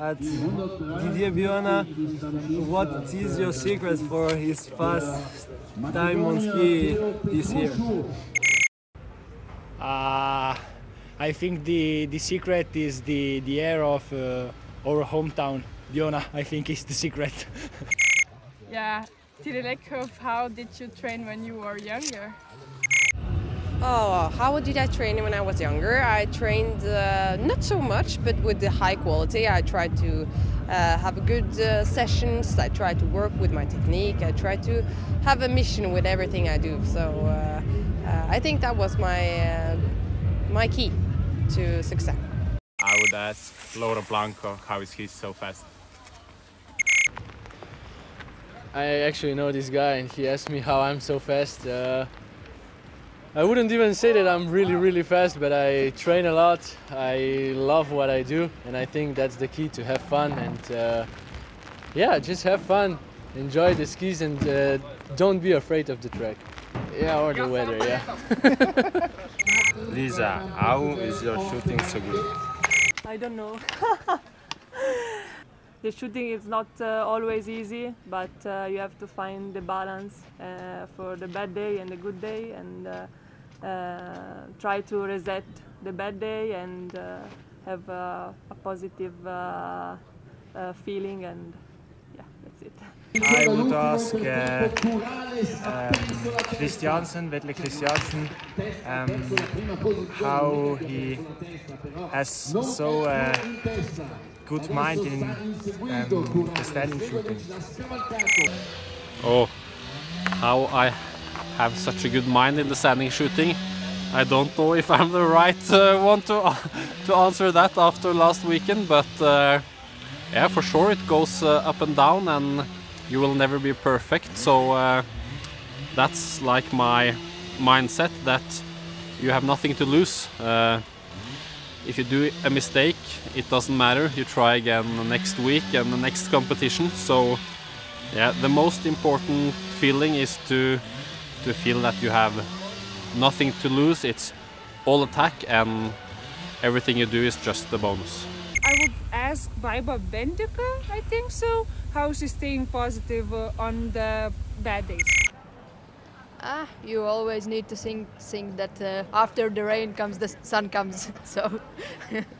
at Didier Bionaz. What is your secret for his fast time on ski this year? Uh, I think the, the secret is the, the air of uh, our hometown. Bionaz, I think, is the secret. Yeah, Tiril Eckhoff, how did you train when you were younger? Oh, how did I train when I was younger? I trained uh, not so much, but with the high quality. I tried to uh, have good uh, sessions. I tried to work with my technique. I tried to have a mission with everything I do. So uh, uh, I think that was my uh, my key to success. I would ask Lovro Planko how is he so fast. I actually know this guy and he asked me how I'm so fast. I wouldn't even say that I'm really, really fast, but I train a lot. I love what I do, and I think that's the key to have fun and uh, yeah, just have fun, enjoy the skis, and uh, don't be afraid of the track. Yeah, or the weather, yeah. Lisa, how is your shooting so good? I don't know. the shooting is not uh, always easy, but uh, you have to find the balance uh, for the bad day and the good day, and uh, uh, try to reset the bad day and uh, have a positive feeling. And it. I would ask uh, um, Christiansen, Vetle Christiansen, um, how he has so uh, good mind in um, the standing shooting. Oh, how I have such a good mind in the standing shooting. I don't know if I'm the right uh, one to to answer that after last weekend, but uh, yeah, for sure it goes uh, up and down, and you will never be perfect. So uh, that's like my mindset that you have nothing to lose. Uh, if you do a mistake, it doesn't matter. You try again next week and the next competition. So yeah, the most important feeling is to to feel that you have nothing to lose. It's all attack and everything you do is just a bonus. I would ask Baiba Bendika, I think so, how she's staying positive uh, on the bad days. Ah, you always need to think, think that uh, after the rain comes the sun comes. So